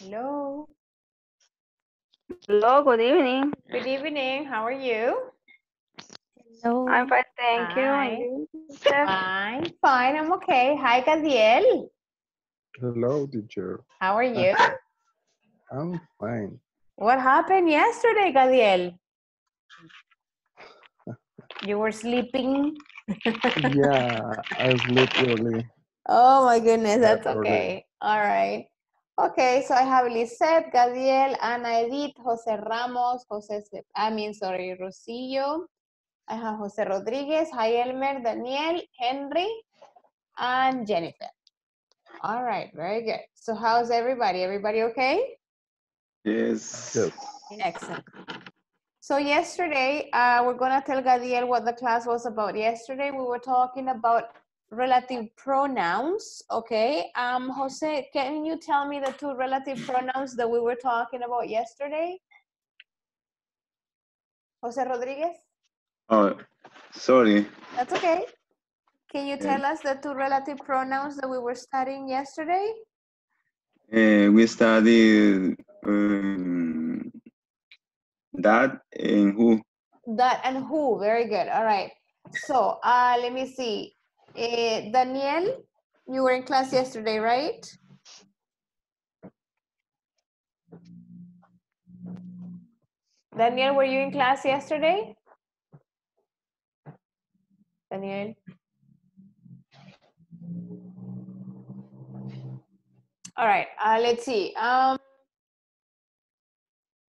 Hello. Hello, good evening. Good evening. How are you? Hello. I'm fine, thank you. Hi. And you. Fine. Fine. I'm okay. Hi, Gabriel. Hello, teacher. How are you? I'm fine. What happened yesterday, Gabriel? You were sleeping. yeah, I sleep early. Oh my goodness, that's That's okay. All right. Okay, so I have Lisette, Gabriel, Ana Edith, Jose Ramos, Jose, Se- I mean, sorry, Rosillo. I have Jose Rodriguez, hi Elmer, Daniel, Henry, and Jennifer. All right, very good. So how's everybody? Everybody okay? Yes. Yes. Excellent. So yesterday, uh, we're gonna tell Gadiel what the class was about. Yesterday, we were talking about relative pronouns, okay? Um, Jose, can you tell me the two relative pronouns that we were talking about yesterday? Jose Rodriguez, Oh, sorry. that's okay. Can you tell us the two relative pronouns that we were studying yesterday? Uh, we studied um, that and who. That and who, very good, all right. So, uh, let me see. Eh, Daniel, you were in class yesterday, right? Daniel, were you in class yesterday? Daniel? All right, uh, let's see. Um,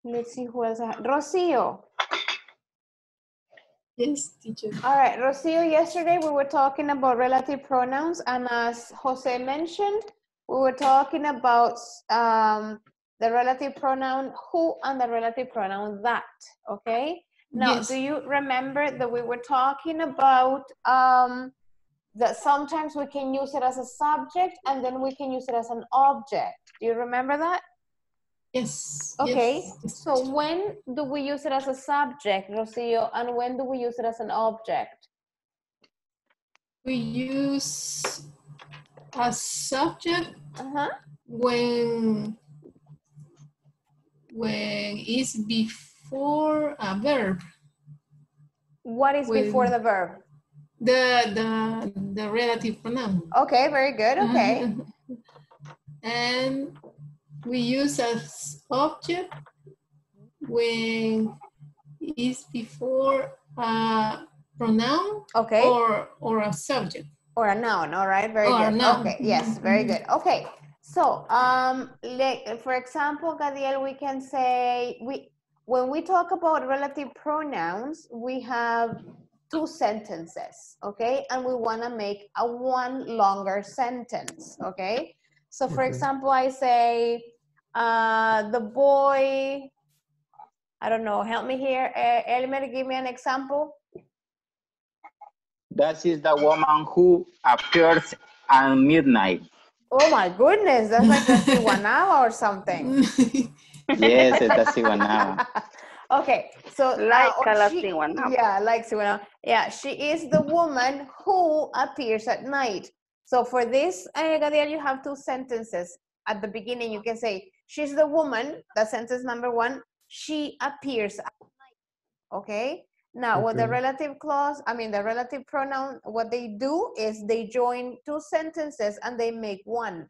let's see who else. Rocio. Yes, teacher. All right, Rocio, yesterday we were talking about relative pronouns, and as Jose mentioned, we were talking about um, the relative pronoun who and the relative pronoun that, okay? Now, Yes. do you remember that we were talking about um, that sometimes we can use it as a subject and then we can use it as an object? Do you remember that? Yes. Okay, yes, yes, so when do we use it as a subject, Rocio, and when do we use it as an object? we use a subject Uh-huh. when when it's before a verb. What is before the verb? The the the relative pronoun. Okay, very good. Okay. and we use as object when it's before a pronoun Okay. Or, or or a subject. Or a noun. All right. Very Or a good. noun. Okay. Yes. Very Mhm. good. Okay. So, um, like for example, Gadiel, we can say we when we talk about relative pronouns, we have two sentences, okay, and we want to make a one longer sentence, okay. So, for Okay. example, I say, uh, the boy. I don't know. Help me here, uh, Elmer. Give me an example. That is the woman who appears at midnight. Oh my goodness, that's like the Siguanaba or something. Yes, that's Iwanava. okay, so uh, Like or a la she- Siguanaba. Yeah, like Siguanaba. Yeah, she is the woman who appears at night. So for this, uh, Gadiel, you have two sentences. At the beginning, you can say, she's the woman, the sentence number one, she appears at night. Okay? Now, with the relative clause, I mean, the relative pronoun, what they do is they join two sentences and they make one.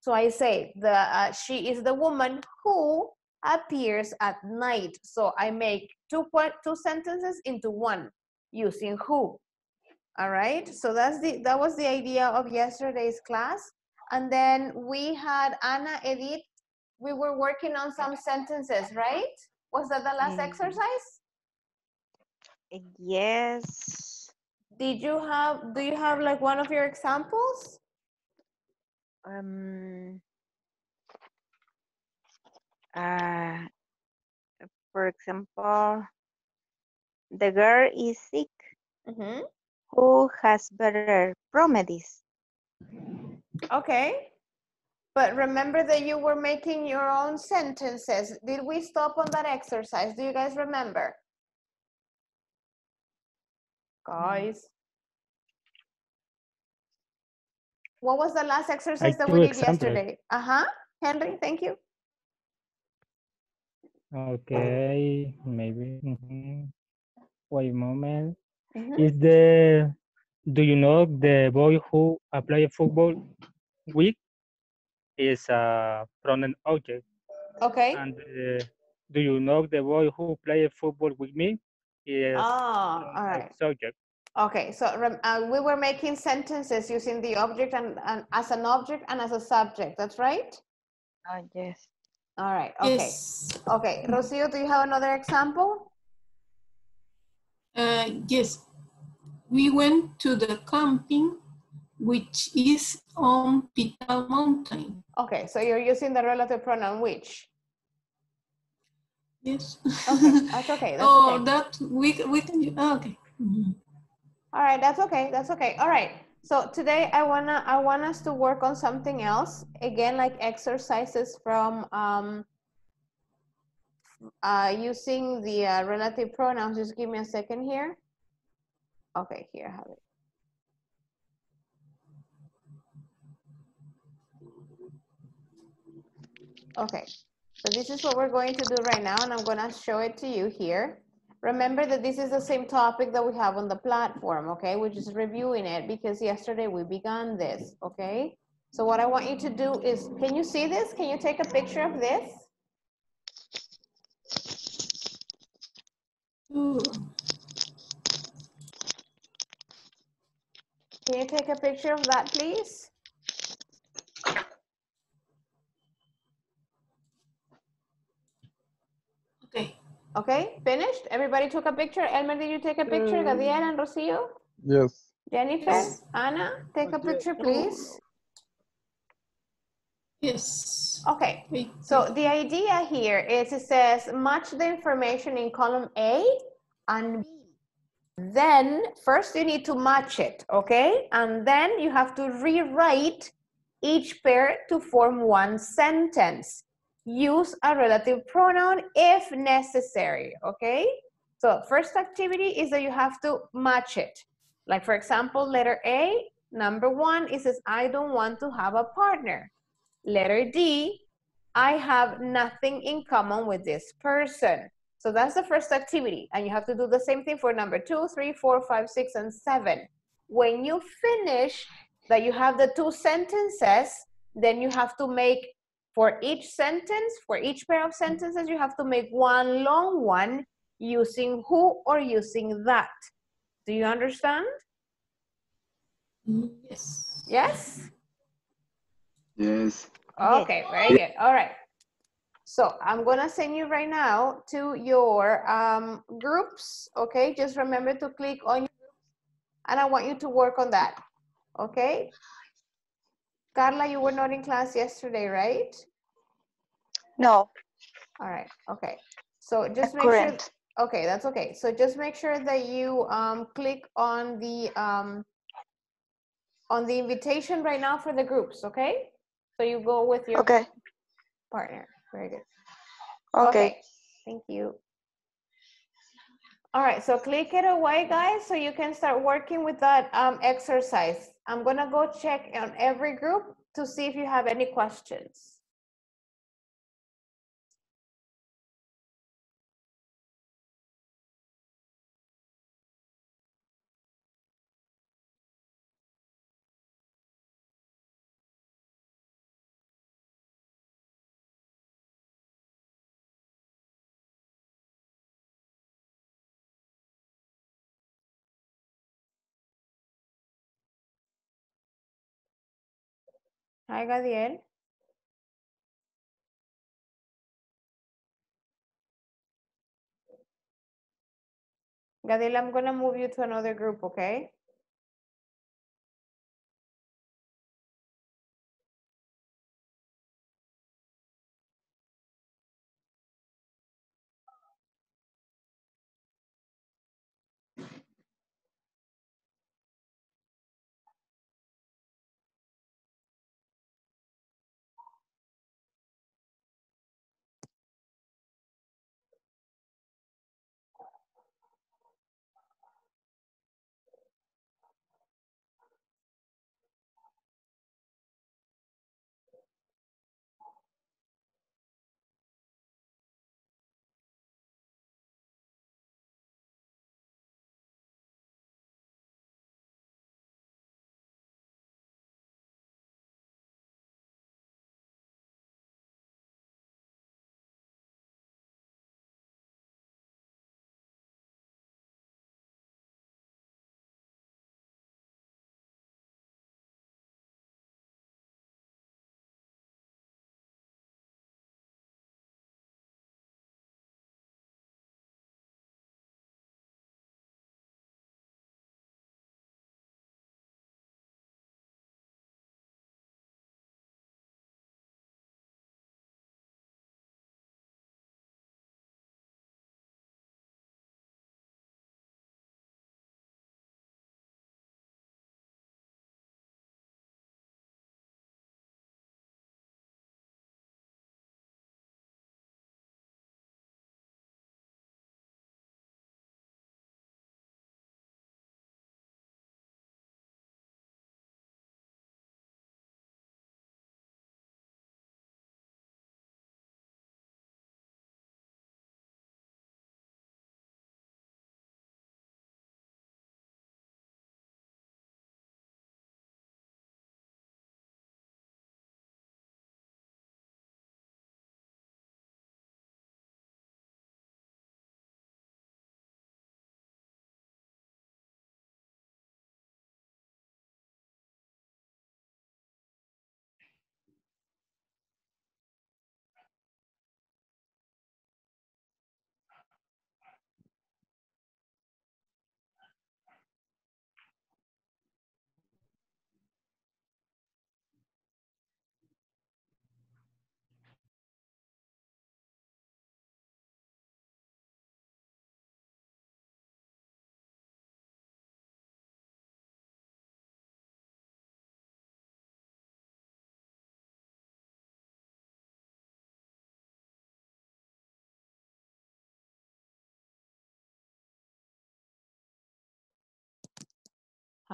So I say, the uh, she is the woman who appears at night. So I make two point two sentences into one using who. All right. So that's the that was the idea of yesterday's class. And then we had Anna Edith. We were working on some sentences, right? Was that the last Mhm. exercise? Yes. Did you have do you have like one of your examples? Um, uh, for example, the girl is sick. Mhm. Who has better remedies? Okay. But remember that you were making your own sentences. Did we stop on that exercise? Do you guys remember? Guys. What was the last exercise that we did examples. yesterday? Uh-huh. Henry, thank you. Okay, maybe. mhm. Wait a moment. Mhm. Is the do you know the boy who apply football with is a pronoun object? Okay. And uh, do you know the boy who play football with me is Ah, pronoun all right. subject? Okay, so rem- uh, we were making sentences using the object and, and as an object and as a subject. That's right. Oh, yes. All right. Okay. Yes. Okay. Rocio, do you have another example? Uh, yes. We went to the camping, which is on Pital Mountain. Okay, so you're using the relative pronoun which. Yes. Okay, that's okay. That's oh, okay. that we we can. ah, Okay. Mhm. All right, that's okay. That's okay. All right. So today I wanna I want us to work on something else. Again, like exercises from um uh using the uh, relative pronouns. Just give me a second here. Okay, here I have it. Okay, so this is what we're going to do right now, and I'm gonna show it to you here. Remember that this is the same topic that we have on the platform, okay? We're just reviewing it because yesterday we began this, okay? So what I want you to do is, can you see this? Can you take a picture of this? Ooh. Can you take a picture of that, please? Okay. Okay, finished? Everybody took a picture? Elmer, did you take a picture? Gadiel and Rocio? Yes. Jennifer? Anna, take a picture, please. Yes. Okay, So the idea here is it says match the information in column A and B. Then first you need to match it, okay? And then you have to rewrite each pair to form one sentence. Use a relative pronoun if necessary, okay? So first activity is that you have to match it. Like for example, letter A, number one, it says, I don't want to have a partner. Letter D, I have nothing in common with this person. So that's the first activity. And you have to do the same thing for number two, three, four, five, six, and seven. When you finish that you have the two sentences, then you have to make for each sentence, for each pair of sentences, you have to make one long one using who or using that. Do you understand? Yes. Yes? Yes. Okay, very good. All right. So I'm gonna send you right now to your um, groups. Okay, just remember to click on your groups, and I want you to work on that. Okay. Carla, you were not in class yesterday, right? No, All right. Okay. So just make sure. Okay, that's okay. So just make sure that you um, click on the um, on the invitation right now for the groups. Okay. So you go with your Okay, partner. Very good. okay. Thank you. All right, so click it away, guys, so you can start working with that um, exercise. I'm gonna go check on every group to see if you have any questions. Hi, Gadiel. Gadiel, I'm gonna move you to another group, okay?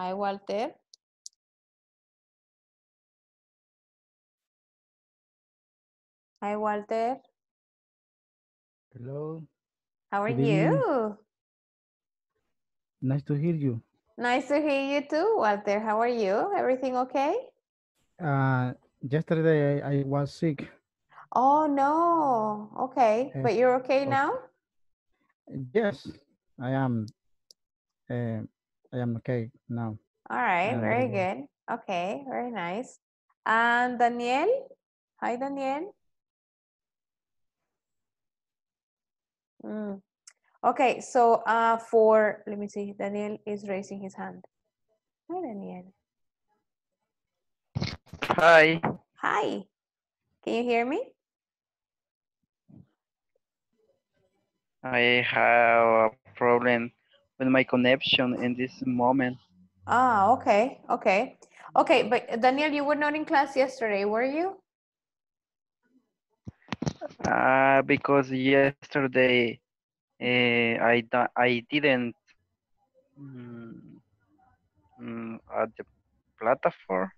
Hi, Walter. Hi, Walter. Hello, How are Good evening. you? nice to hear you. Nice to hear you too, Walter. How are you? Everything okay? Uh, yesterday I, I was sick. Oh, no. Okay. Eh, But you're okay okay. now? Yes, I am. Uh, I am okay now. All right. am Very very good. Okay. Very nice. And Daniel? Hi, Daniel. Mm. Okay, so uh, for, let me see, Daniel is raising his hand. Hi, Daniel. Hi. Hi. Can you hear me? I have a problem with my connection in this moment. Ah, okay, okay. Okay, but Daniel, you were not in class yesterday, were you? Uh, because yesterday uh, I I didn't mm, at the platform.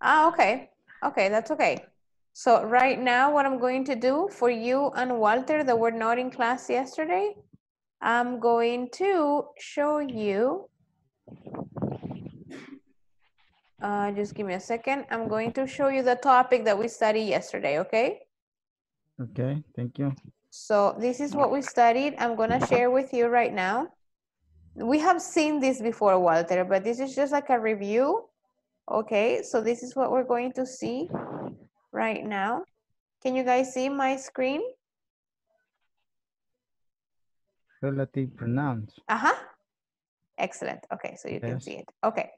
Ah, okay. Okay, that's okay. So right now, what I'm going to do for you and Walter that were not in class yesterday, I'm going to show you. Uh, just give me a second. I'm going to show you the topic that we studied yesterday, okay? Okay, thank you. So this is what we studied. I'm gonna share with you right now. We have seen this before, Walter, but this is just like a review. Okay, so this is what we're going to see right now. Can you guys see my screen? Relative pronouns. Uh-huh. Excellent. Okay, so you can see it. Okay.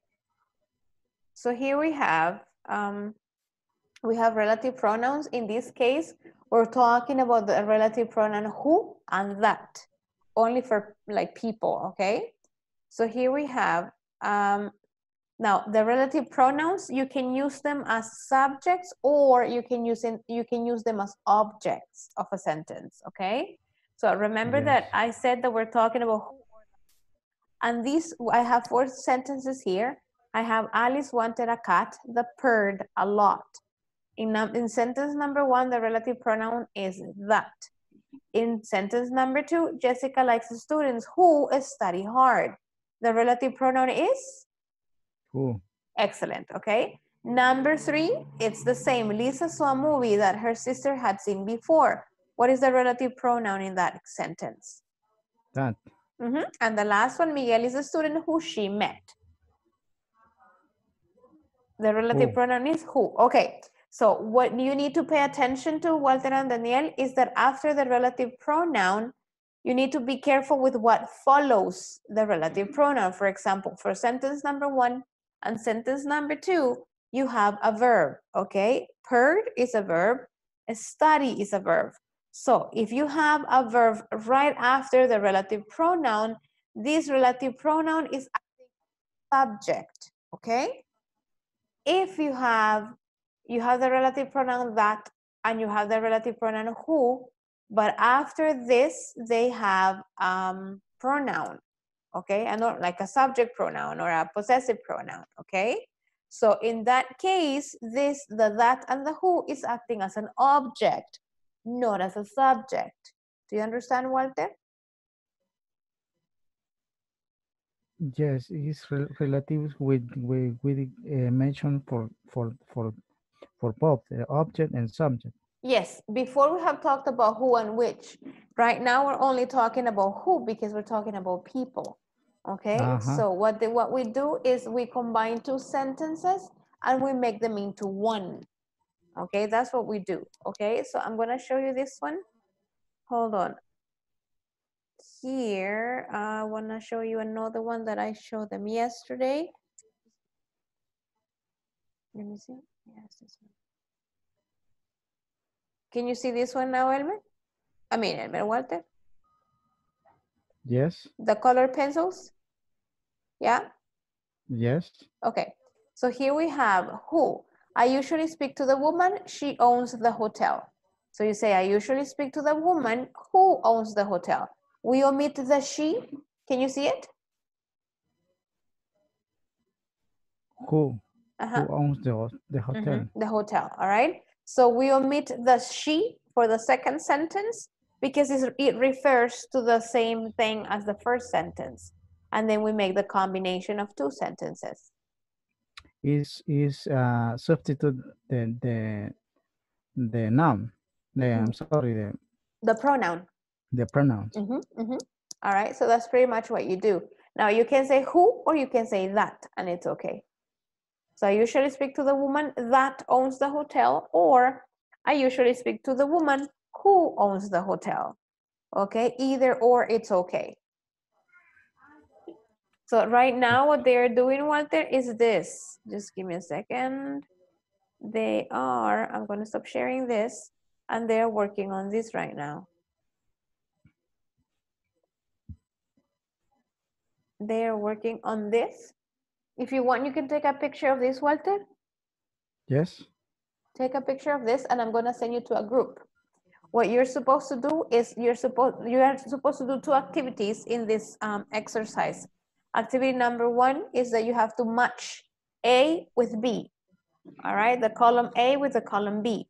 So here we have, um, we have relative pronouns. In this case, we're talking about the relative pronoun who and that, only for like people, okay? So here we have, um, now the relative pronouns, you can use them as subjects or you can use, in, you can use them as objects of a sentence, okay? So remember that I said that we're talking about and these, I have four sentences here. I have Alice wanted a cat that purred a lot. In, in sentence number one, the relative pronoun is that. In sentence number two, Jessica likes the students who study hard. The relative pronoun is Who? excellent, okay? Number three, it's the same. Lisa saw a movie that her sister had seen before. What is the relative pronoun in that sentence? That. Mhm. And the last one, Miguel is a student who she met. The relative Who. pronoun is who. Okay. So what you need to pay attention to, Walter and Daniel, is that after the relative pronoun, you need to be careful with what follows the relative pronoun. For example, for sentence number one and sentence number two, you have a verb, okay? Purred is a verb, study is a verb. So if you have a verb right after the relative pronoun, this relative pronoun is subject, okay? If you have you have the relative pronoun that and you have the relative pronoun who, but after this they have um, pronoun, okay? And not like a subject pronoun or a possessive pronoun, okay? So in that case, this, the that and the who is acting as an object, not as a subject. Do you understand, Walter? Yes, it's rel relative with with with uh, mention for for for for both the object and subject. Yes, before we have talked about who and which. Right now, we're only talking about who because we're talking about people. Okay, Uh-huh. so what the, what we do is we combine two sentences and we make them into one. Okay, that's what we do. Okay, so I'm gonna show you this one. Hold on. Here, I wanna show you another one that I showed them yesterday. Let me see. Yes, this one. Can you see this one now, Elmer? I mean, Elmer, Walter? Yes, The color pencils? Yeah? yes, Okay. So here we have who. I usually speak to the woman, she owns the hotel. So you say, I usually speak to the woman who owns the hotel. We omit the she. Can you see it? who Uh-huh. who owns the the hotel. Mhm, The hotel, all right? So we omit the she for the second sentence because it refers to the same thing as the first sentence. And then we make the combination of two sentences. Is is uh substitute the the the noun. The I'm sorry the The pronoun. the pronouns. Mhm, mhm. All right, so that's pretty much what you do. Now you can say who or you can say that, and it's okay. So I usually speak to the woman that owns the hotel, or I usually speak to the woman who owns the hotel. Okay, either or it's okay. So right now what they're doing, Walter, is this. Just give me a second. They are, I'm gonna stop sharing this, and they're working on this right now. they're working on this. If you want, you can take a picture of this, Walter. Yes. Take a picture of this, and I'm gonna send you to a group. What you're supposed to do is you're supposed you are supposed to do two activities in this um, exercise. Activity number one is that you have to match A with B. All right, the column A with the column B.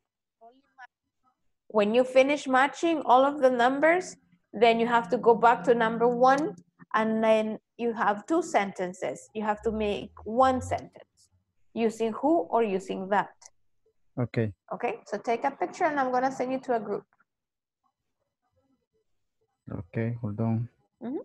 When you finish matching all of the numbers, then you have to go back to number one and then you have two sentences. You have to make one sentence using who or using that. Okay. Okay, so take a picture and I'm gonna send you to a group. Okay. Hold on. Mhm.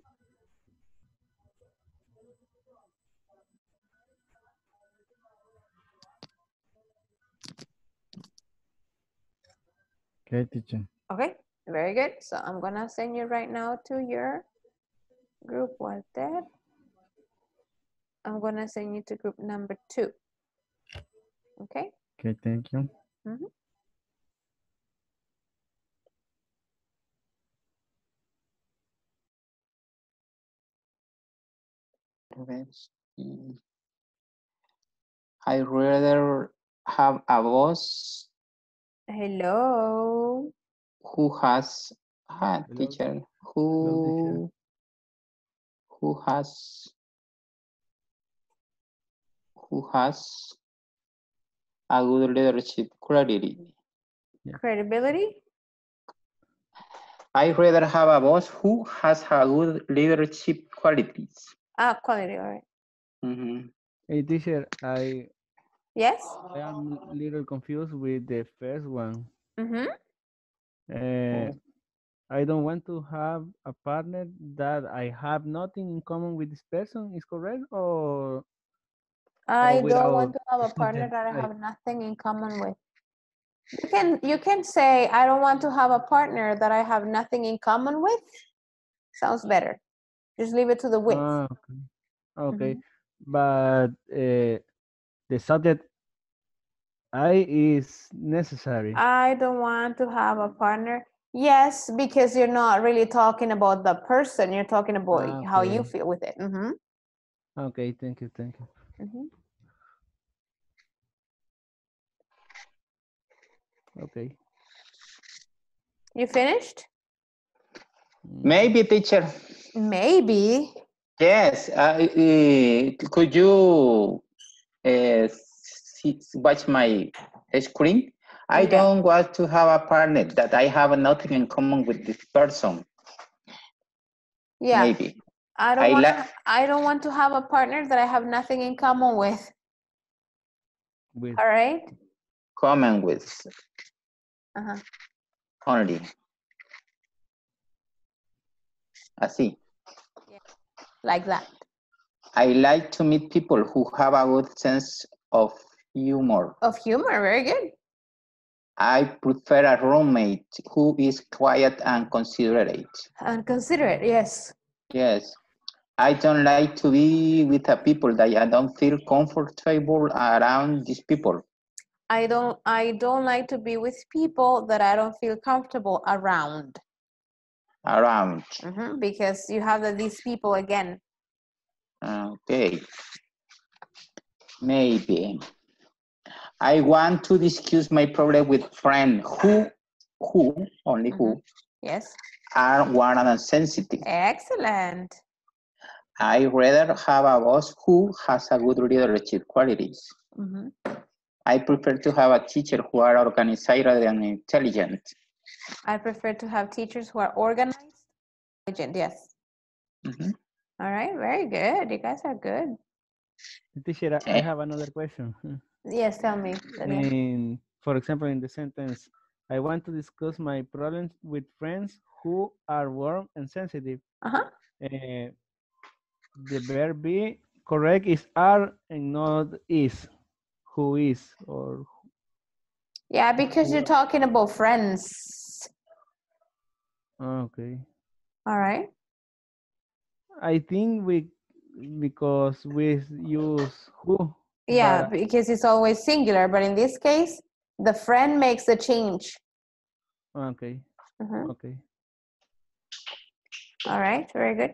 Okay, teacher. Okay, very good. So I'm gonna send you right now to your group, Walter. I'm gonna send you to group number two. Okay, Okay, thank you. Mm-hmm. Let's see. I rather have a boss hello. who has ah, Hello. teacher who who has who has a good leadership quality. Credibility? I rather have a boss who has a good leadership qualities. Ah, quality, all right. Mhm. Hey, teacher, I Yes? I am a little confused with the first one. Mm-hmm. Uh, I don't want to have a partner that I have nothing in common with this person. Is correct or I don't want to have a partner that I have nothing in common with. You can you can say I don't want to have a partner that I have nothing in common with. Sounds better. Just leave it to the with. Ah, okay. Okay, but uh, the subject I is necessary. I don't want to have a partner. Yes, because you're not really talking about the person. You're talking about Ah, how you feel with it. Mm-hmm. Okay, thank you, thank you. Mm-hmm. Okay. You finished? Mm, Maybe teacher. Maybe. Yes. Uh, uh, could you uh, see, watch my screen? I Yeah. don't want to have a partner that I have nothing in common with this person. Yeah. Maybe. I don't I want. la- I don't want to have a partner that I have nothing in common with. With All right. Common with Uh-huh. only. Así. Like that. I like to meet people who have a good sense of humor. Of humor. Very good. I prefer a roommate who is quiet and considerate. And considerate. Yes. Yes. I don't like to be with a people that I don't feel comfortable around these people. I don't. I don't like to be with people that I don't feel comfortable around. Around. Mhm, Because you have the, these people again. Okay. Maybe. I want to discuss my problem with friend who, who, only who, Yes. are warm and sensitive. Excellent. I rather have a boss who has a good leadership qualities. Mhm. I prefer to have a teacher who are organized and intelligent. I prefer to have teachers who are organized. Intelligent, Yes. Mhm. All right, very good. You guys are good. Teacher, I- have another question. Yes, tell me. In, for example, in the sentence, I want to discuss my problems with friends who are warm and sensitive. Uh-huh. Eh, the verb be correct is are and not is. Who is or Yeah, because you're talking about friends. oh, okay. All right. I think we because we use who. Yeah, but- because it's always singular, but in this case, the friend makes the change. Okay. Mhm. Okay. All right, very good.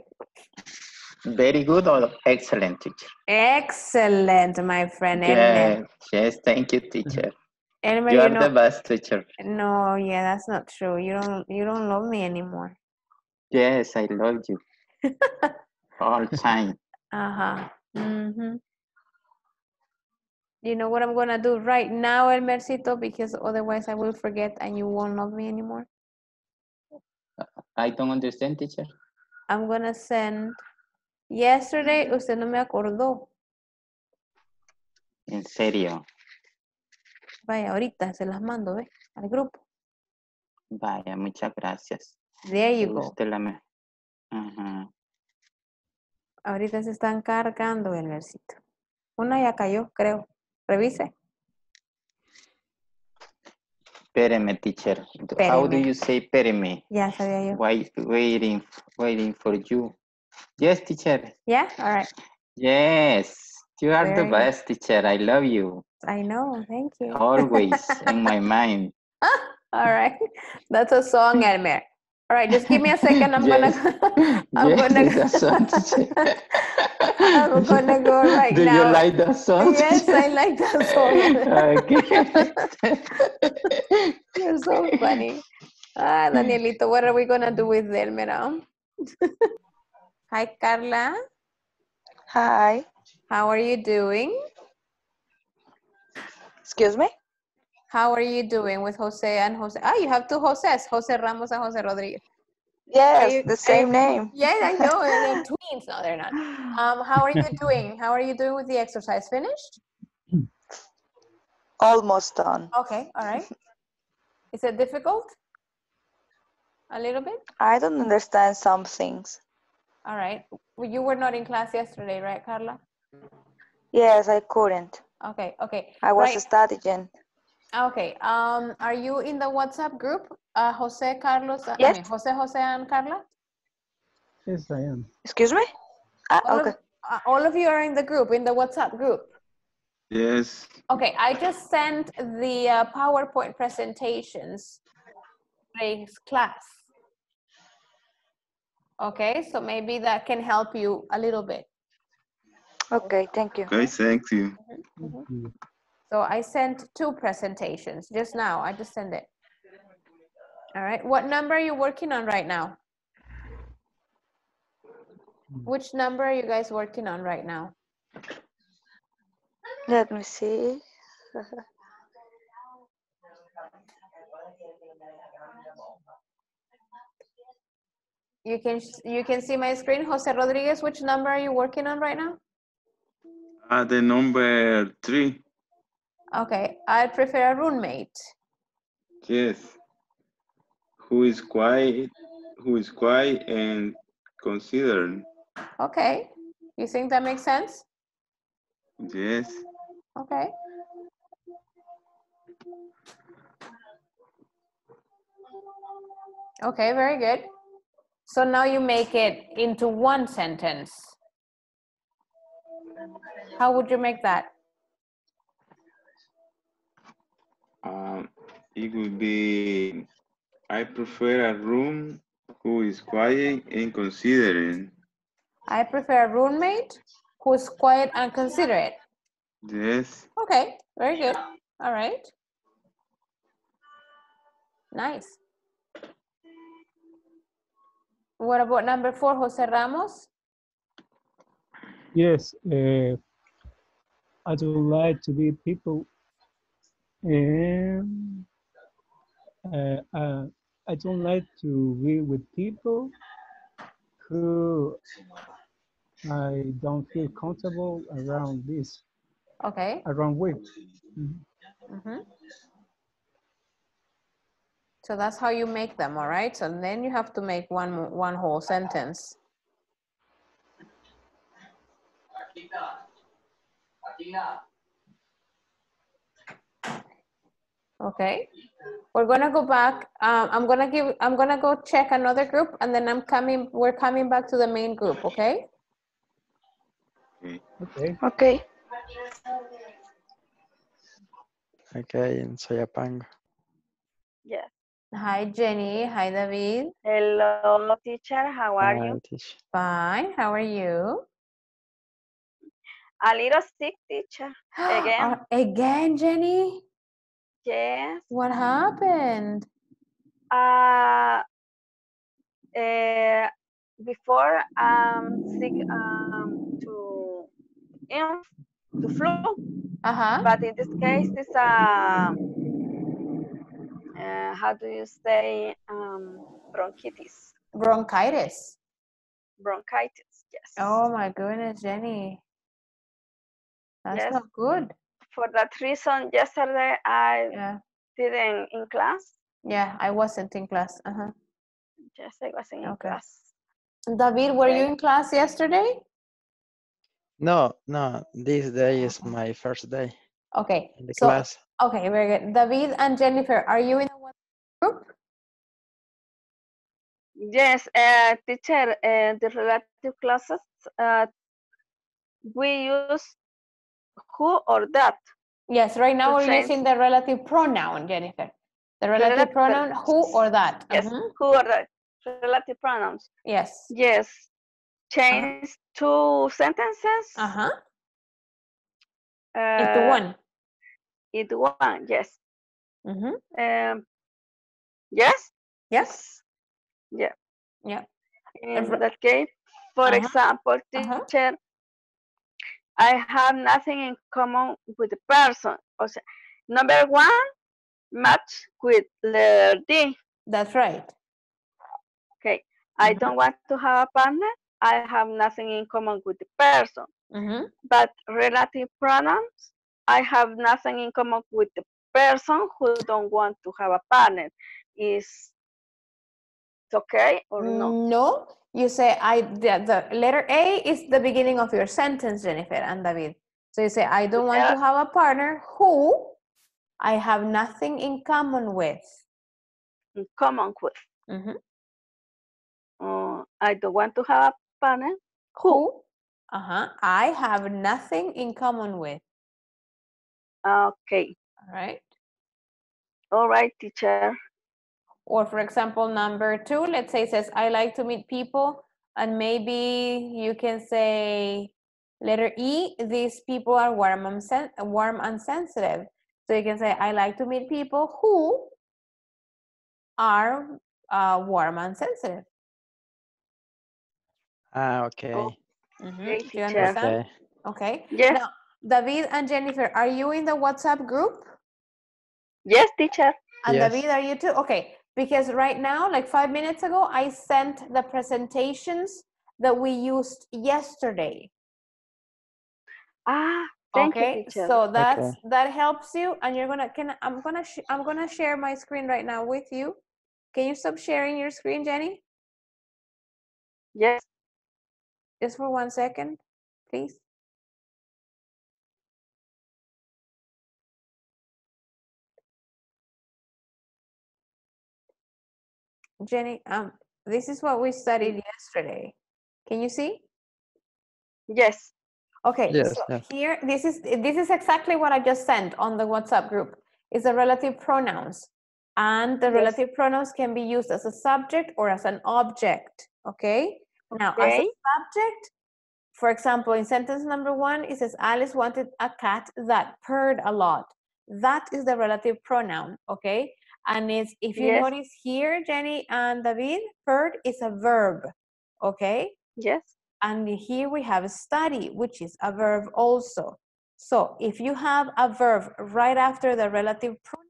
Very good or excellent teacher. Excellent, my friend Elmer. Yes, yes, thank you, teacher. Elmer, You you are know, the best teacher. no, yeah, that's not true. You don't, you don't love me anymore. Yes, I love you. All time. Uh-huh. Mm-hmm. You know what I'm gonna do right now, Elmercito, because otherwise I will forget and you won't love me anymore. I don't understand, teacher. I'm gonna send. Yesterday, usted no me acordó. En serio. Vaya, ahorita se las mando, ¿ves? Al grupo. Vaya, muchas gracias. There you go. Usted la me- Ajá. Ahorita se están cargando, Elmercito. Una ya cayó, creo. Revise. Espéreme, teacher. How do you say espéreme? Ya sabía yo. Wait, waiting, waiting for you. Yes, teacher. Yeah, all right. Yes. You are the Very good. best teacher. I love you. I know. Thank you. Always in my mind. All right. That's a song, Elmer. All right, just give me a second. I'm Yes. gonna I'm yes, gonna that's. I'm gonna go right Do now. you like that song? Yes. I like that song. okay. You're so funny. Ah, Danielito, what are we gonna do with Elmer? Hi, Carla. Hi. How are you doing? Excuse me? How are you doing with Jose and Jose? Ah, you have two Joses, Jose Ramos and Jose Rodriguez. Yes, you- the same you- name. Yeah, I know. They're twins. No, they're not. Um, how are you doing? How are you doing with the exercise? Finished? Almost done. Okay, all right. Is it difficult? A little bit? I don't understand some things. All right. Well, You were not in class yesterday, right, Carla? Yes, I couldn't. Okay, okay. I was right. studying. Okay. Um, are you in the WhatsApp group? Uh, Jose, Carlos, uh, I Yes. mean, Jose, Jose, and Carla? Yes, I am. Excuse me? Ah, All, okay. of, uh, all of you are in the group, in the WhatsApp group. Yes. Okay, I just sent the uh, PowerPoint presentations today's class. Okay, so maybe that can help you a little bit. Okay, thank you. Okay, thank you. So I sent two presentations just now. I just sent it. All right, what number are you working on right now? Which number are you guys working on right now? Let me see. You can you can see my screen, Jose Rodriguez. Which number are you working on right now? Uh, the number three. Okay, I prefer a roommate. Yes. Who is quiet, who is quiet and considered. Okay, you think that makes sense? Yes. Okay. Okay, very good. So now you make it into one sentence. How would you make that? Um, it would be, I prefer a room who is quiet and considerate. I prefer a roommate who's quiet and considerate. Yes. Okay, very good. All right. Nice. What about number four, Jose Ramos? Yes, uh, I don't like to be people. And uh, uh, I don't like to be with people who I don't feel comfortable around this, Okay. around with. Mhm. mhm. So that's how you make them, all right? So then you have to make one one whole sentence. Okay. We're gonna go back. Um, I'm gonna give. I'm gonna go check another group, and then I'm coming. We're coming back to the main group. Okay. Okay. Okay. Okay, in Soyapango. Yes. Hi, Jenny. Hi, David. Hello, teacher. How are Hi, you? teacher. Fine. How are you? A little sick, teacher. Again. Uh, again, Jenny. Yes. What happened? Uh, eh, before um sick um to inf to flu, Uh huh. but in this case, it's a uh, how do you say um bronchitis, Bronchitis. bronchitis? Yes. Oh my goodness, Jenny. That's Yes. not good. For that reason, yesterday I Yeah. didn't in class. Yeah, I wasn't in class. Uh huh. Yes, I wasn't in Okay. class. David, were you in class yesterday? No, no, this day is my first day Okay. in the So, class. okay, very good. David and Jennifer, are you in the WhatsApp group? Yes, uh, teacher, uh, the relative classes, uh, we use who or that. Yes, right now we're change. using the relative pronoun, Jennifer. The relative relative- pronoun who or that. Yes, Mhm. who or that. Relative pronouns. Yes. Yes. Change two sentences. Uh huh. uh, Into one. Into one, yes. Mm-hmm. Um, yes? Yes. Yeah. Yeah. In that case, for Uh-huh. example, Uh-huh. teacher, I have nothing in common with the person. O sea, number one, match with letter D. That's right. Okay. I Mhm. don't want to have a partner. I have nothing in common with the person. Mm-hmm. But relative pronouns, I have nothing in common with the person who don't want to have a partner. Is it okay or no? No, you say I the, the letter A is the beginning of your sentence, Jennifer and David. So you say I don't want to have a partner who I have nothing in common with. In common with. Mm -hmm. Uh, I don't want to have a partner. Who? Uh-huh. I have nothing in common with. Okay. All right. All right, teacher. Or for example, number two, let's say it says I like to meet people, and maybe you can say letter E, these people are warm and sen- warm and sensitive. So you can say I like to meet people who are uh, warm and sensitive. Ah, okay. Okay, Do you understand? Okay. Okay. Yes. Now, David and Jennifer, are you in the WhatsApp group? Yes, teacher. And Yes. David, are you too? Okay, because right now, like five minutes ago, I sent the presentations that we used yesterday. Ah, thank okay, you, so that's Okay. that helps you, and you're gonna can I'm gonna sh- I'm gonna share my screen right now with you. Can you stop sharing your screen, Jenny? yes. Just for one second, please. Jenny, um, this is what we studied yesterday. Can you see? Yes. Okay, Yes, so yes. here, this is this is exactly what I just sent on the WhatsApp group. Is the relative pronouns, and the Yes. relative pronouns can be used as a subject or as an object. Okay. Now, as a Okay. subject, for example, in sentence number one, it says Alice wanted a cat that purred a lot. That is the relative pronoun. Okay. And it's if you Yes. notice here, Jenny and David, purred is a verb. Okay. Yes. And here we have study, which is a verb also. So if you have a verb right after the relative pronoun,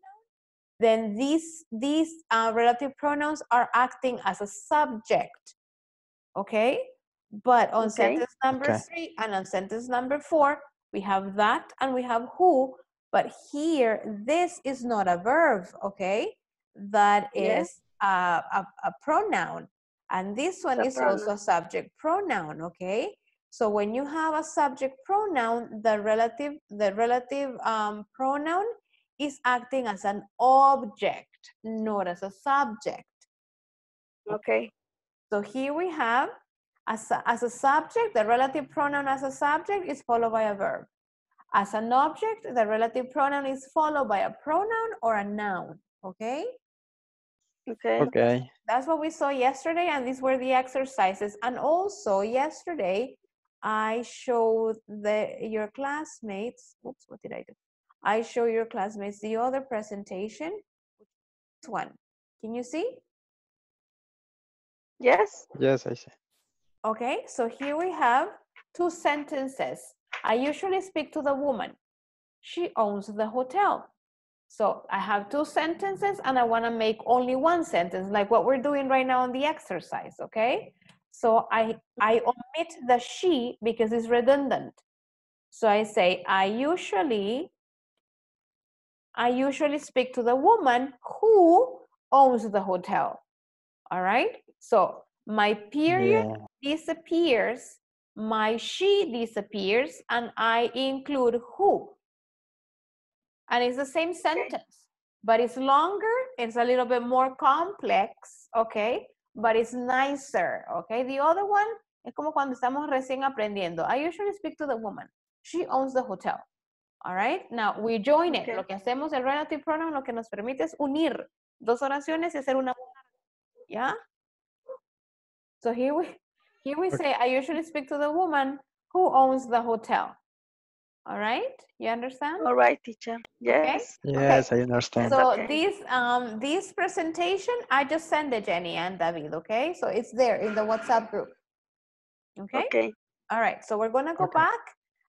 then these, these uh, relative pronouns are acting as a subject. Okay? But on Okay. sentence number Okay. three and on sentence number four, we have that and we have who. But here, this is not a verb, okay? That is Yes. a, a, a pronoun. And this one is also a subject pronoun, okay? So when you have a subject pronoun, the relative, the relative um, pronoun is acting as an object, not as a subject. Okay. So here we have, as a, as a subject, the relative pronoun as a subject is followed by a verb. As an object, the relative pronoun is followed by a pronoun or a noun, okay? Okay. Okay. That's what we saw yesterday, and these were the exercises. And also yesterday, I showed the your classmates. Oops, what did I do? I show your classmates the other presentation. This one. Can you see? Yes. Yes, I see. Okay, so here we have two sentences. I usually speak to the woman. She owns the hotel. So I have two sentences and I want to make only one sentence, like what we're doing right now on the exercise, okay? So I, I omit the she because it's redundant. So I say, I usually, I usually speak to the woman who owns the hotel. All right? So my period Yeah. disappears, my she disappears, and I include who. And it's the same sentence, but it's longer, it's a little bit more complex, okay? But it's nicer, okay? The other one es como cuando estamos recién aprendiendo. I usually speak to the woman. She owns the hotel. All right? Now, we join it. Okay. Lo que hacemos, el relative pronoun, lo que nos permite es unir dos oraciones y hacer una. ¿Ya? So here we, here we say, I usually speak to the woman who owns the hotel. All right? You understand? All right, teacher. Yes. Yes, I understand. So Okay. this um this presentation I just sent it Jenny and David, okay? So it's there in the WhatsApp group. Okay? Okay. All right. So we're gonna go Okay. back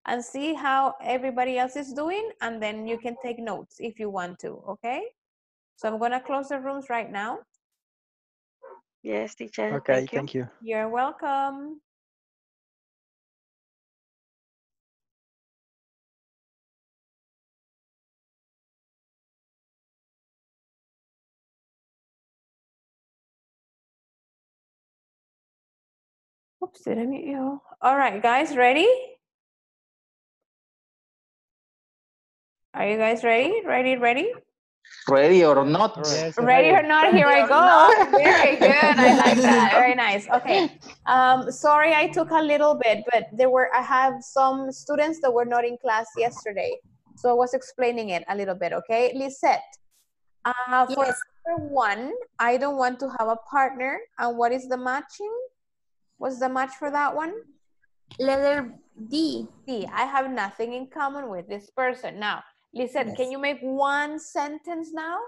and see how everybody else is doing, and then you can take notes if you want to, okay? So I'm gonna close the rooms right now. Yes, teacher. Okay, Thank you. thank you. You're welcome. Oops, did I mute you? All right, guys, ready? Are you guys ready? Ready, ready? Ready or not? Yes, Ready or not, here I Ready or go. Very good. I like that. Very nice. Okay. Um, sorry, I took a little bit, but there were I have some students that were not in class yesterday, so I was explaining it a little bit. Okay, Lisette. Uh, for Yes. number one, I don't want to have a partner. And what is the matching? What's the match for that one? Letter D. D. I have nothing in common with this person. Now, Lisette, can you make one sentence now?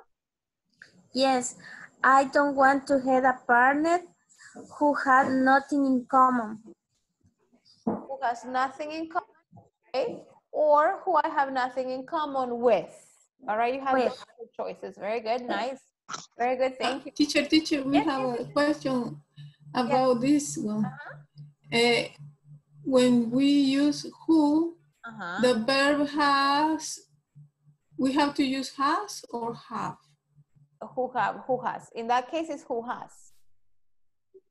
Yes, I don't want to have a partner who had nothing in common. who has nothing in common, okay? Or who I have nothing in common with. All right, you have With. those two choices. Very good, nice. Very good, thank you. Teacher, teacher, we Yes, have yes, a question about this one. Uh, when we use who, Uh-huh. the verb has, we have to use has or have. Who have, who has. In that case, it's who has.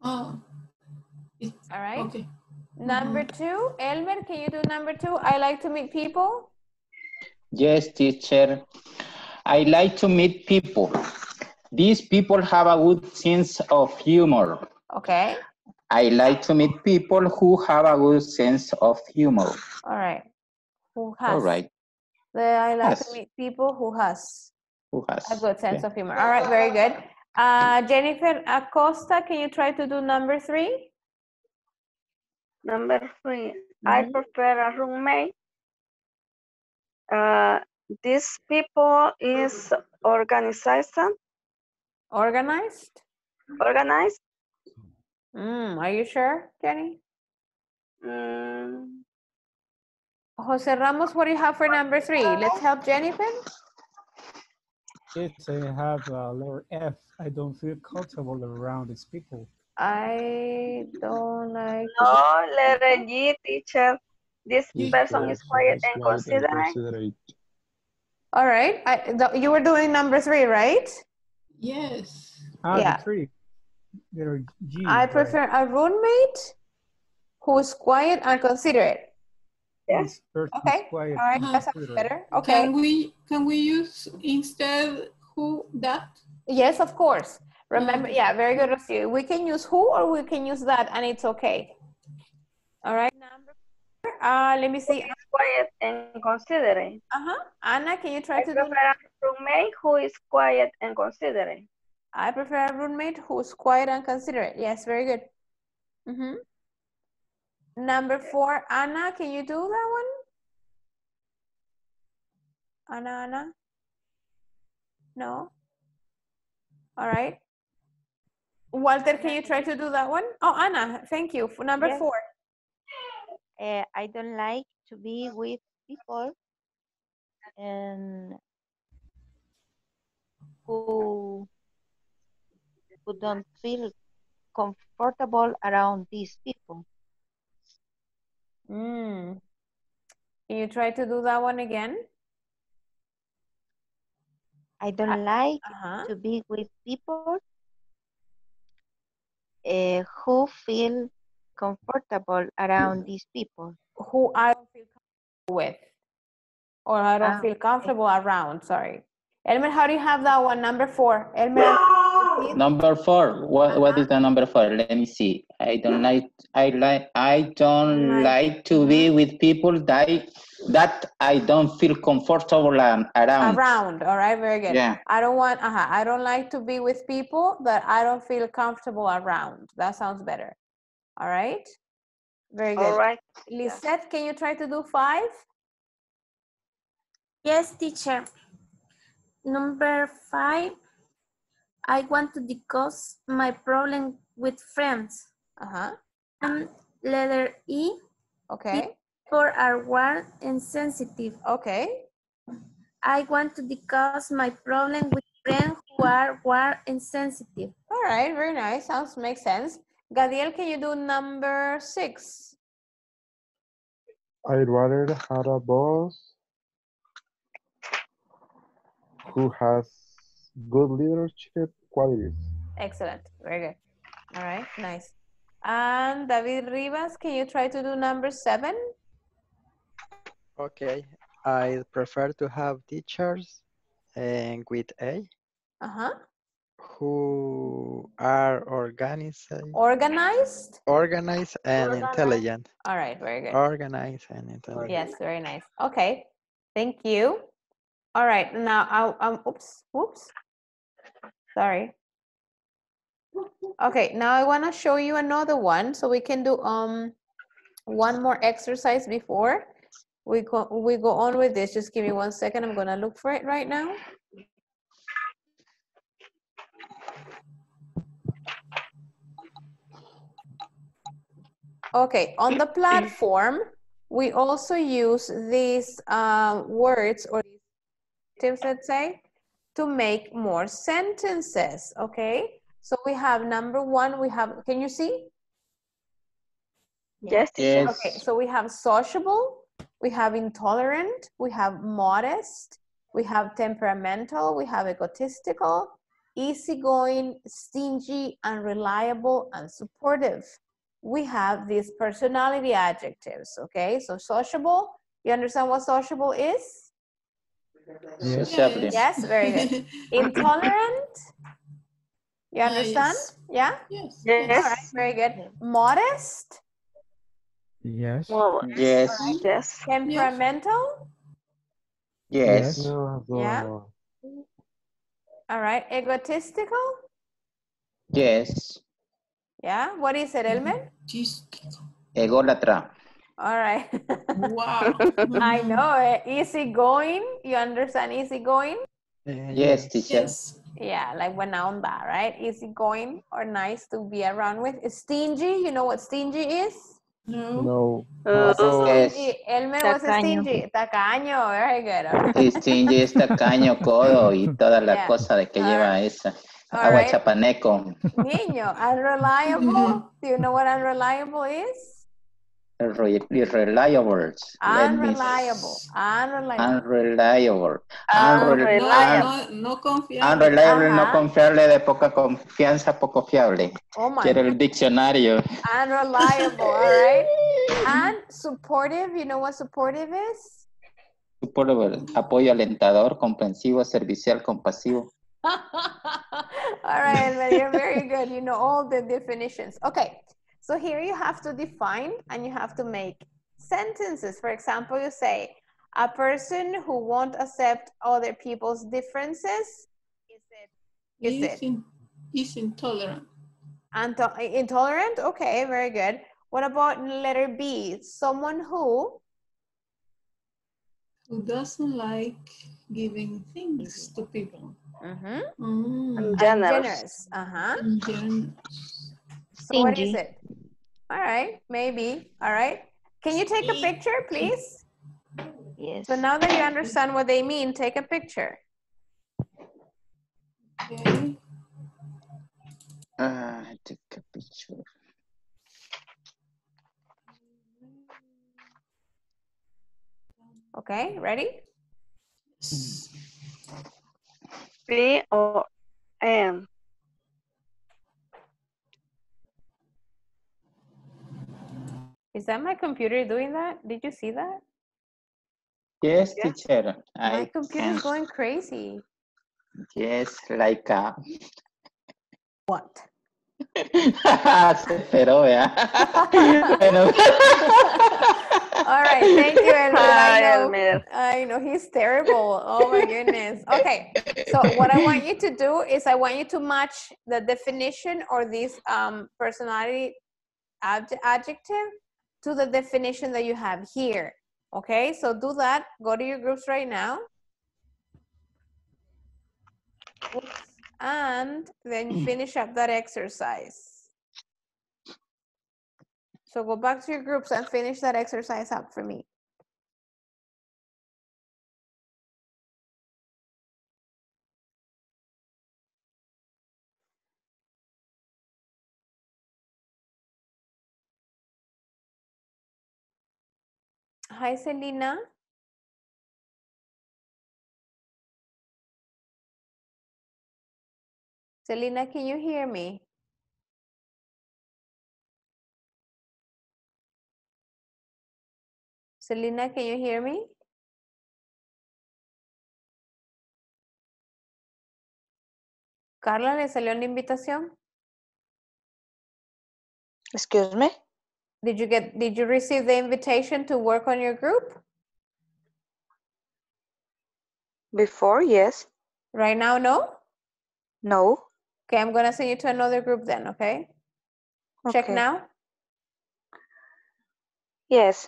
Oh, All right. okay. Number mm-hmm. two, Elmer, can you do number two? I like to meet people. Yes, teacher. I like to meet people. These people have a good sense of humor. Okay. I like to meet people who have a good sense of humor. All right. Who has? All right. The, I like Has. to meet people who has Who has? a good sense Okay. of humor. All right, very good. Uh, Jennifer Acosta, can you try to do number three? Number three, I Mhm. prefer a roommate. Uh, these people is organization, Organized? organized. Mm, are you sure, Jenny? Mm, Jose Ramos, what do you have for number three? Let's help Jennifer. Yes, I have uh, letter F. I don't feel comfortable around these people. I don't like. no, letter G, teacher. This This person is quiet and considerate. considerate. All right. I, the, you were doing number three, right? Yes. Ah, Yeah. three. Letter G. I right. prefer a roommate who's quiet and considerate. This person Okay. quiet All right. and That sounds better. Okay. Can we can we use instead who that? Yes, of course. Remember, yeah, very good, Rocio. We can use who or we can use that, and it's okay. All right. Number four. Uh, let me see. Is quiet and considerate. Uh-huh. Anna, can you try I to do? prefer a roommate who is quiet and considerate. I prefer a roommate who's quiet and considerate. Yes, very good. Mm-hmm. Number four, Anna, can you do that one? Anna, Anna? No? All right. Walter, can you try to do that one? Oh, Anna, thank you. For number Yes. four. Uh, I don't like to be with people and who who don't feel comfortable around these people. Mm. Can you try to do that one again? I don't like Uh-huh. to be with people uh, who feel comfortable around these people. Who I don't feel comfortable with. Or I don't Ah, feel comfortable around, sorry. Elmer, how do you have that one? Number four. Elmer, repeat. Number four. What what is the number four? Let me see. I don't like I like I don't like to be with people that I, that I don't feel comfortable um, around. around. All right, very good. Yeah. I don't want, uh-huh, I don't like to be with people that I don't feel comfortable around. That sounds better. All right. Very good. All right. Lisette, can you try to do five? Yes, teacher. Number five, I want to discuss my problem with friends. Uh-huh. And letter E, Okay. people are warm and sensitive. Okay. I want to discuss my problem with friends who are warm and sensitive. All right, very nice. Sounds makes sense. Gadiel, can you do number six? I'd rather have a boss who has good leadership qualities. Excellent. Very good. All right, nice. And David Rivas, can you try to do number seven? Okay, I prefer to have teachers and with A Uh-huh. who are organized, Organized? organized and Organized. intelligent. All right, very good. Organized and intelligent. Yes, very nice. Okay, thank you. All right, now I'll, um, oops, oops. Sorry. Okay, now I want to show you another one so we can do um one more exercise before we go we go on with this. Just give me one second. I'm gonna look for it right now. Okay, on the platform, we also use these um, words or tips, let's say, to make more sentences, okay? So we have number one, we have, can you see? Yes. Yes. Okay, so we have sociable, we have intolerant, we have modest, we have temperamental, we have egotistical, easygoing, stingy, unreliable, and supportive. We have these personality adjectives, okay? So sociable, you understand what sociable is? Yes. Sociable. Yes, very good. Intolerant, you understand? Yes. Yeah? Yes. All right, very good. Modest, Yes. Well, Yes. yes. temperamental, Yes. Yeah. all right, egotistical, Yes. yeah? What is it, Elmer? Ególatra. All right. Wow. I know eh? it. Easygoing, you understand easygoing? Eh, yes, teacher. Yes. Teachers. Yeah, like buena onda, right? Easygoing or nice to be around with. Stingy, you know what stingy is? No. No. Was Oh. stingy. Elmer was Tacaño. stingy. Tacaño. Very good. Okay. Stingy es tacaño, codo y toda la Yeah. cosa de que All lleva right. esa. All Agua right. chapaneco. Niño, unreliable. Do you know what unreliable is? Re- Irreliable. Let me- Unreliable. Unreliable. Unreliable. No, Unreliable. no, no confiable. Unreliable, no confiable, de poca confianza, poco fiable. Oh my Quiero el diccionario. Unreliable, all right? And supportive, you know what supportive is? Por apoyo alentador, comprensivo, servicial, compasivo. all right, you're very good. You know all the definitions. Okay, so here you have to define and you have to make sentences. For example, you say, a person who won't accept other people's differences is it, is Is, it in, is intolerant. Anto- intolerant? Okay, very good. What about letter B? Someone who Who doesn't like giving things to people. Mhm. Mm. And and generous. generous. Uh-huh. Generous. So what is it? All right, maybe. All right. Can you take a picture, please? Yes. So now that you understand what they mean, take a picture. Okay. Ah, take a picture. Okay, ready? P O N. Is that my computer doing that? Did you see that? Yes, teacher. My I computer's can. going crazy. Yes, like a. What? Se esperó, vea. Bueno. All right, thank you, Elmer. I Hi, know, I know he's terrible. Oh my goodness. Okay, so what I want you to do is I want you to match the definition or this um, personality adj- adjective to the definition that you have here. Okay, so do that. Go to your groups right now. Oops. And then finish up that exercise. So go back to your groups and finish that exercise up for me. Hi, Selena. Selena, can you hear me? Selena, can you hear me? Carla, ¿le salió una invitación? Excuse me? Did you get, did you receive the invitation to work on your group? Before, yes. Right now, no? No. Okay, I'm gonna send you to another group then, okay? Check now. Yes.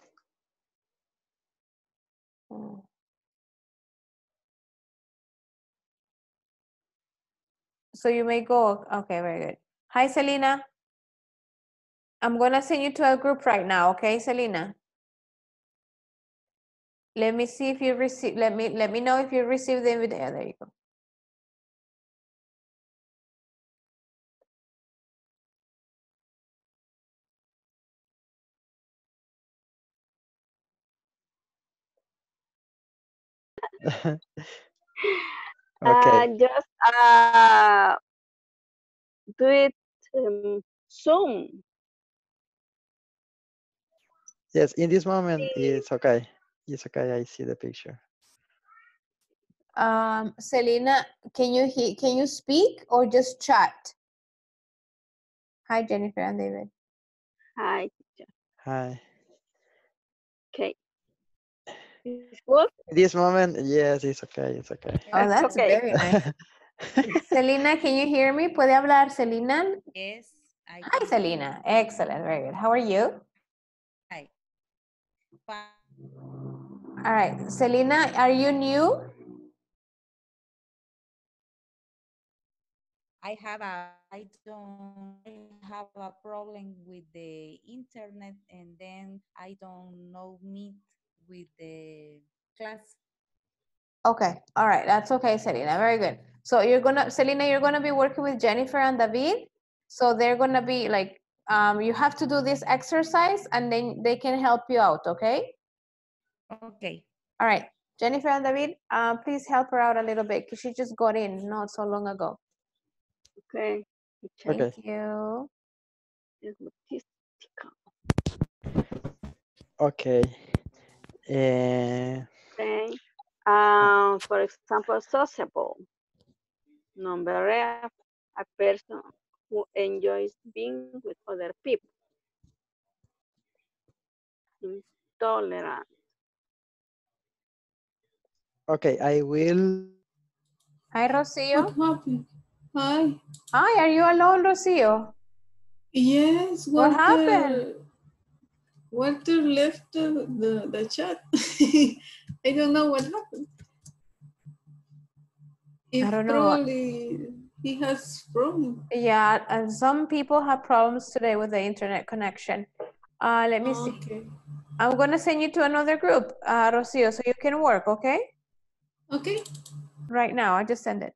So you may go, okay, very good. Hi, Selena. I'm gonna send you to a group right now, okay, Selena? Let me see if you receive, let me, let me know if you received the invitation. There you go. Uh, Okay. just uh, do it um, soon. Yes, in this moment, it's okay. It's okay. I see the picture. Um, Selena, can you he, can you speak or just chat? Hi, Jennifer and David. Hi. Hi. Okay. It's. In this moment, yes, it's okay. It's okay. Oh, that's okay. very nice. Selena, can you hear me? ¿Puede hablar, Selena? Yes, I Hi, can. Selena. Excellent. Very good. How are you? All right. Selena, are you new? I have a, I don't have a problem with the internet and then I don't know meet with the class. Okay, all right, that's okay, Selena, very good. So you're gonna, Selena, you're gonna be working with Jennifer and David. So they're gonna be like, um, you have to do this exercise and then they can help you out, okay? Okay. All right, Jennifer and David, uh, please help her out a little bit because she just got in not so long ago. Okay. Thank Okay. you. Okay. Eh, Okay. Um, for example, sociable. Number F, a person who enjoys being with other people. Intolerant. Okay, I will. Hi, Rocio. What happened? Hi. Hi, are you alone, Rocio? Yes. What happened? Walter left the, the, the chat. I don't know what happened. If don't know. Probably he has problem. Yeah, and some people have problems today with the internet connection. Uh, let me see. Okay. I'm gonna send you to another group, uh, Rocio, so you can work, okay? Okay. Right now, I just send it.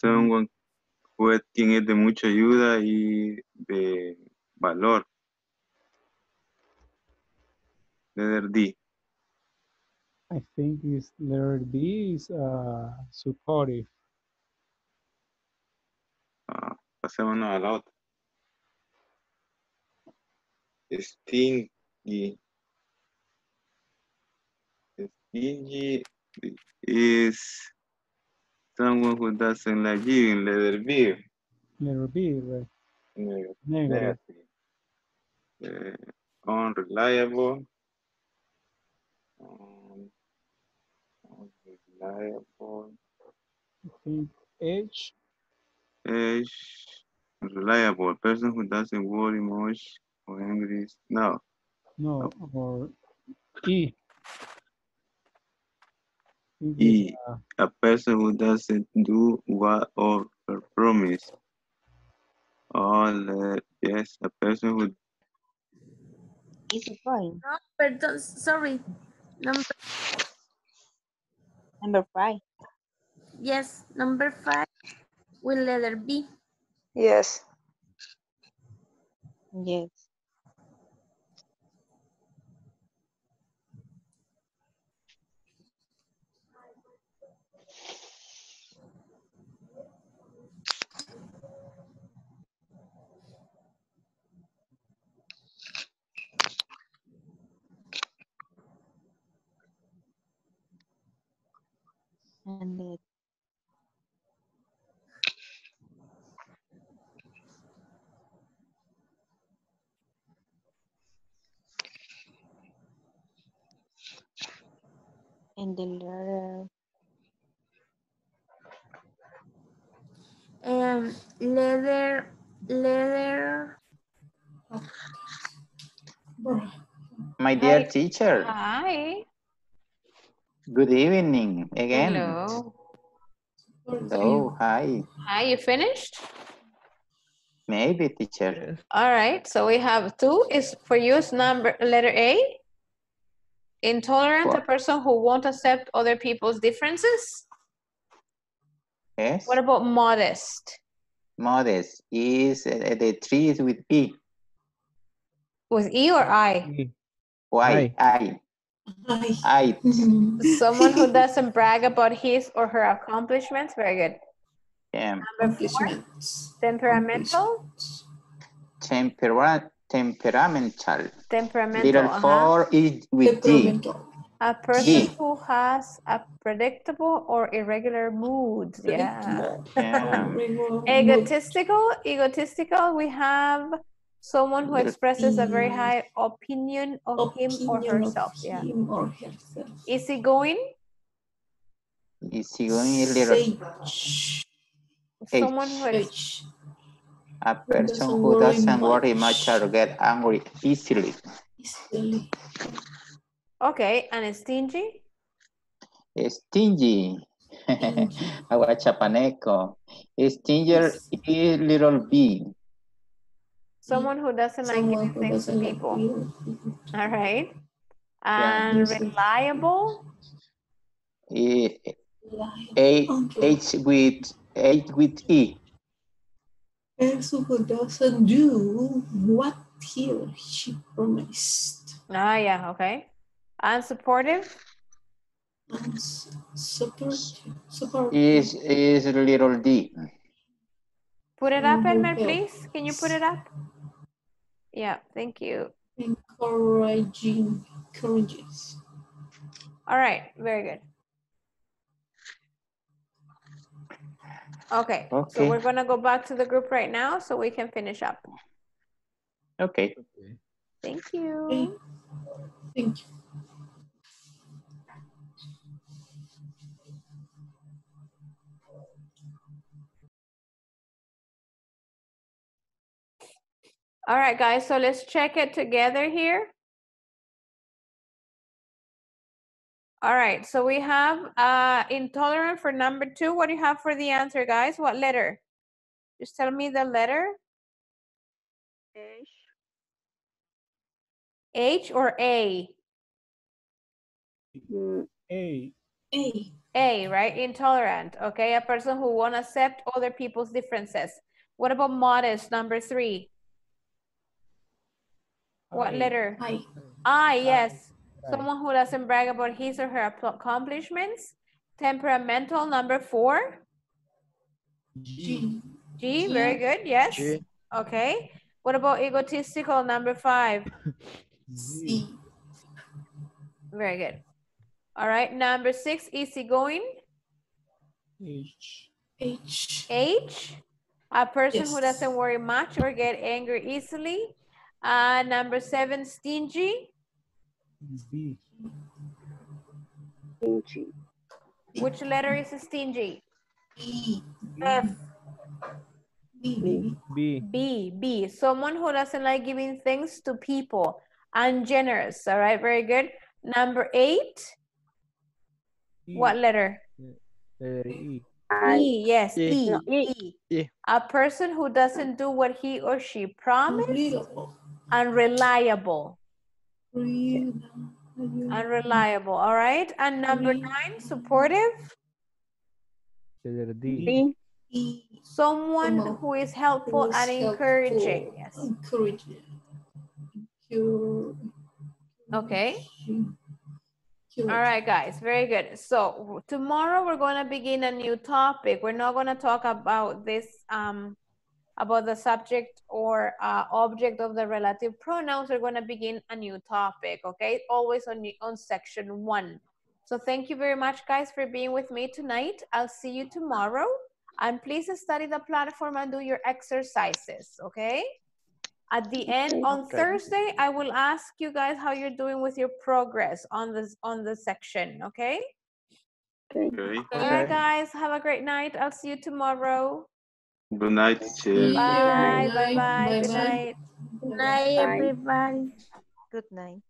Someone es, quien es de mucha ayuda y de valor. Letter D. I think is letter D is uh, supportive. Ah, pasémonos a la otra. Stingy. Stingy is someone who doesn't like giving, letter B. Letter B, right? Neg- Negative. negative. Uh, unreliable. Um, unreliable. I think H. Is reliable. Person who doesn't worry much or angry. is- No. No, or E. think it's, E. uh, A person who doesn't do what or promise. Oh, le- yes, a person who Easy point. No, perdón, sorry. Number, Number five. yes, number five will letter B. Yes. Yes. And it and the letter Um, leather, leather. My dear Hi. teacher, Hi. good evening again. Hello. Hello, hi. Hi, you finished? Maybe teacher. All right, so we have two is for use number letter A. Intolerant, a person who won't accept other people's differences. Yes. What about modest? Modest is uh, the three is with P. With E or I? E. Why? I. I. Someone who doesn't brag about his or her accomplishments. Very good. Yeah. Number four, temperamental. Tempera temperamental. Temperamental. Little uh-huh. four is with D. A person D. who has a predictable or irregular mood. Yeah. Yeah. Egotistical. Egotistical. We have someone who expresses a very high opinion of him or herself. Yeah. Easygoing. Easygoing is he going a little H. Someone who ex- A person doesn't who doesn't worry much much. or get angry easily. Okay, and stingy. Stingy. Ahuachapaneco. Stinger is little bee. Someone who doesn't like giving things to people. All right. Yeah. And reliable. Eh, e- eh, A- H with H with E. person who doesn't do what he or she promised. Ah, yeah, okay. And supportive. And s- support, support. Is is little D. Put it up, Elmer, please. Can you put it up? Yeah, thank you. encouraging, encourages. All right, very good. Okay, okay. so we're gonna go back to the group right now so we can finish up. Okay. Thank you. Okay. Thank you. All right, guys, so let's check it together here. All right, so we have uh, intolerant for number two. What do you have for the answer, guys? What letter? Just tell me the letter. H. H or A? A. A. A, right? Intolerant, okay? A person who won't accept other people's differences. What about modest, number three? What letter? I. I, yes. Someone who doesn't brag about his or her accomplishments. Temperamental, number four. G. G, very good, yes. G. Okay. What about egotistical, number five? C. Very good. All right, number six, easygoing. H. H. H, a person who doesn't worry much or get angry easily. Uh, number seven, stingy. B. Stingy. Which letter is stingy? E. F. B. B. B, B. Someone who doesn't like giving things to people. Ungenerous. All right, very good. Number eight. What letter? Letter E. E, yes, E. E, No, E. E. E. A person who doesn't do what he or she promised. Unreliable. Unreliable. Unreliable. All right. And number nine, supportive. Letter D. D. E. Someone Someone who is helpful who is and encouraging. helpful, Yes. Encouraging. Okay. All right, guys, very good. So tomorrow we're going to begin a new topic. We're not going to talk about this, um, about the subject or uh, object of the relative pronouns. We're going to begin a new topic, okay? Always on, on section one. So thank you very much, guys, for being with me tonight. I'll see you tomorrow. And please study the platform and do your exercises, okay? At the end, on Okay. Thursday, I will ask you guys how you're doing with your progress on this on the section, okay? Okay. Okay. All right, guys, have a great night. I'll see you tomorrow. Good night, teacher. Bye, bye, Bye, bye, good night. Good night, everybody. Good night.